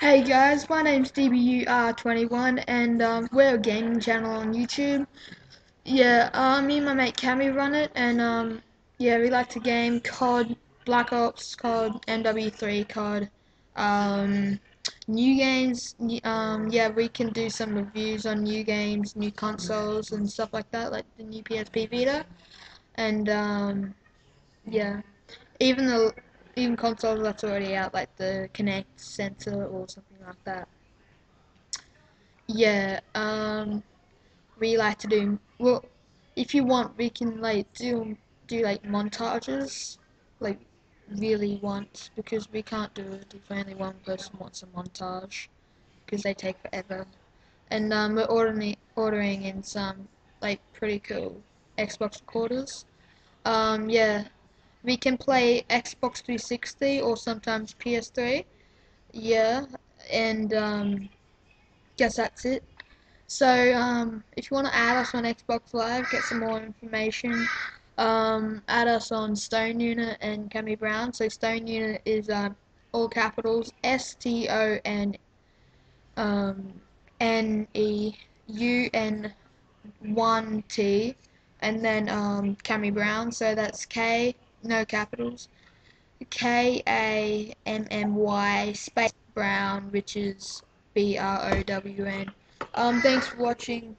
Hey guys, my name's DBUR21 and um, we're a gaming channel on YouTube. Yeah, uh, me and my mate Cammy run it and um, yeah, we like to game COD, Black Ops, COD, MW3, COD, um, new games, um, yeah, we can do some reviews on new games, new consoles and stuff like that, like the new PSP Vita. And um, yeah, even the even consoles that's already out, like the Kinect sensor or something like that. Yeah, um, we like to do well. If you want, we can like do do like montages, like really want because we can't do it if only one person wants a montage because they take forever. And um, we're ordering ordering in some like pretty cool Xbox recorders. Um, yeah we can play Xbox 360 or sometimes PS3. Yeah, and um, guess that's it. So um, if you want to add us on Xbox Live, get some more information. Um, add us on Stone Unit and Kammy Brown. So Stone Unit is uh, all capitals S T O N um, N E U N one T, and then um, Kammy Brown. So that's K no capitals. K A M M Y space Brown, which is B R O W N. Um, thanks for watching.